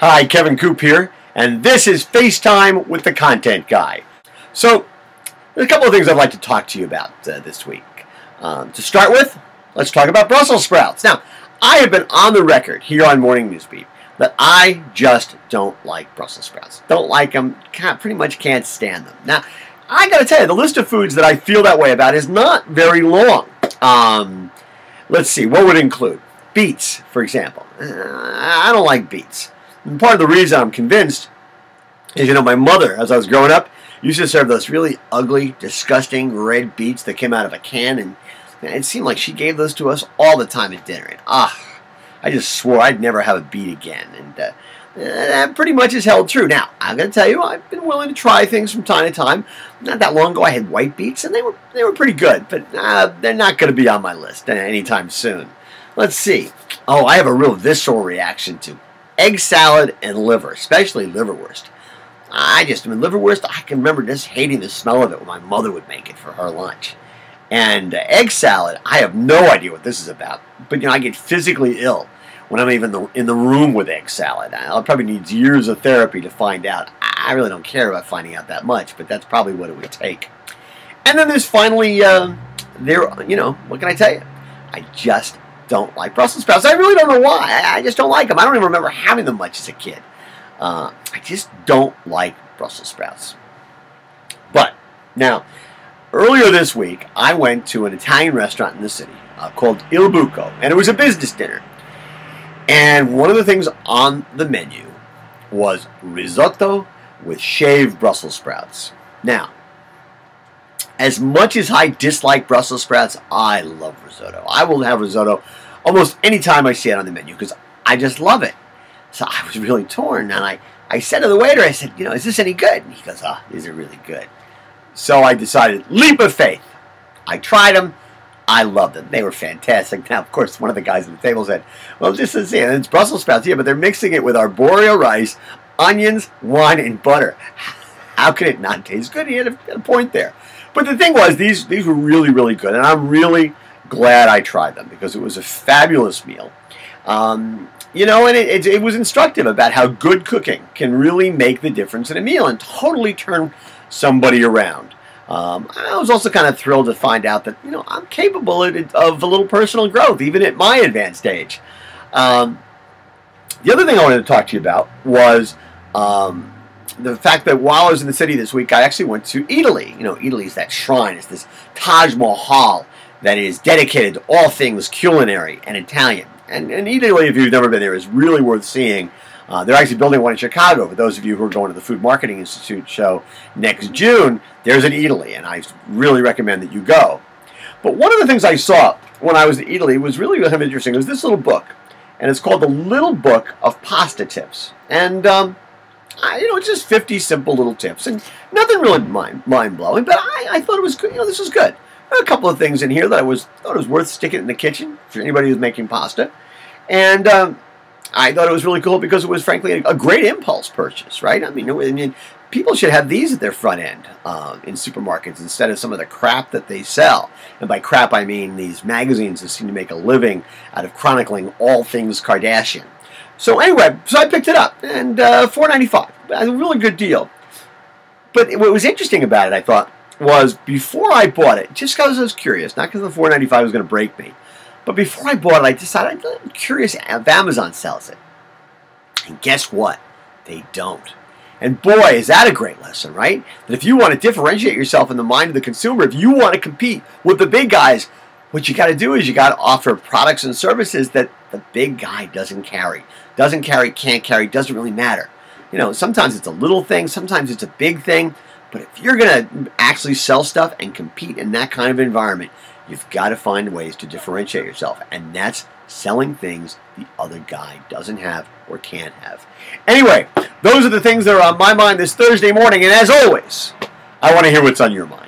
Hi, Kevin Coupe here, and this is FaceTime with the Content Guy. So, there's a couple of things I'd like to talk to you about uh, this week. Um, to start with, let's talk about Brussels sprouts. Now, I have been on the record here on Morning Newsbeat that I just don't like Brussels sprouts. Don't like them, can't, pretty much can't stand them. Now, I gotta tell you, the list of foods that I feel that way about is not very long. Um, let's see, what would include? Beets, for example. Uh, I don't like beets. And part of the reason I'm convinced is, you know, my mother, as I was growing up, used to serve those really ugly, disgusting red beets that came out of a can, and it seemed like she gave those to us all the time at dinner. And ah, I just swore I'd never have a beet again. And uh, that pretty much is held true. Now, I'm going to tell you, I've been willing to try things from time to time. Not that long ago, I had white beets, and they were they were pretty good, but uh, they're not going to be on my list anytime soon. Let's see. Oh, I have a real visceral reaction to egg salad and liver, especially liverwurst. I just, I mean, liverwurst, I can remember just hating the smell of it when my mother would make it for her lunch. And uh, egg salad, I have no idea what this is about, but you know, I get physically ill when I'm even the, in the room with egg salad. I'll probably need years of therapy to find out. I really don't care about finding out that much, but that's probably what it would take. And then there's finally, uh, there, you know, what can I tell you? I just don't like Brussels sprouts. I really don't know why. I, just don't like them. I don't even remember having them much as a kid. Uh, I just don't like Brussels sprouts. But now, earlier this week, I went to an Italian restaurant in the city uh, called Il Buco, and it was a business dinner. And one of the things on the menu was risotto with shaved Brussels sprouts. Now, as much as I dislike Brussels sprouts, I love risotto. I will have risotto almost any time I see it on the menu because I just love it. So I was really torn, and I, I said to the waiter, I said, you know, is this any good? And he goes, ah, oh, these are really good. So I decided, leap of faith. I tried them. I loved them. They were fantastic. Now, of course, one of the guys at the table said, well, this is it. It's Brussels sprouts, yeah, but they're mixing it with arborio rice, onions, wine, and butter. How could it not taste good? He had a, a point there. But the thing was, these these were really really good, and I'm really glad I tried them because it was a fabulous meal. Um, you know, and it, it, it, was instructive about how good cooking can really make the difference in a meal and totally turn somebody around. Um, I was also kind of thrilled to find out that you know I'm capable of, of a little personal growth even at my advanced age. Um, the other thing I wanted to talk to you about was um, the fact that while I was in the city this week, I actually went to Eataly. You know, Eataly is that shrine. It's this Taj Mahal that is dedicated to all things culinary and Italian. And, and Eataly, if you've never been there, is really worth seeing. Uh, they're actually building one in Chicago. For those of you who are going to the Food Marketing Institute show next June, there's an Eataly, and I really recommend that you go. But one of the things I saw when I was in Eataly was really kind of interesting. It was this little book, and it's called The Little Book of Pasta Tips. And um, I, you know, it's just 50 simple little tips, and nothing really mind mind blowing. But I, I thought it was good. You know, this was good. A couple of things in here that I was thought it was worth sticking in the kitchen for anybody who's making pasta, and um, I thought it was really cool because it was frankly a, a great impulse purchase. Right? I mean, I mean, people should have these at their front end uh, in supermarkets instead of some of the crap that they sell. And by crap, I mean these magazines that seem to make a living out of chronicling all things Kardashian. So anyway, so I picked it up, and uh, four ninety five, a really good deal. But what was interesting about it, I thought, was before I bought it, just because I was curious, not because the four ninety five was going to break me, but before I bought it, I decided I'm curious if Amazon sells it. And guess what? They don't. And boy, is that a great lesson, right? That if you want to differentiate yourself in the mind of the consumer, if you want to compete with the big guys, what you got to do is you got to offer products and services that the big guy doesn't carry. Doesn't carry, can't carry, doesn't really matter. You know, sometimes it's a little thing, sometimes it's a big thing, but if you're going to actually sell stuff and compete in that kind of environment, you've got to find ways to differentiate yourself. And that's selling things the other guy doesn't have or can't have. Anyway, those are the things that are on my mind this Thursday morning. And as always, I want to hear what's on your mind.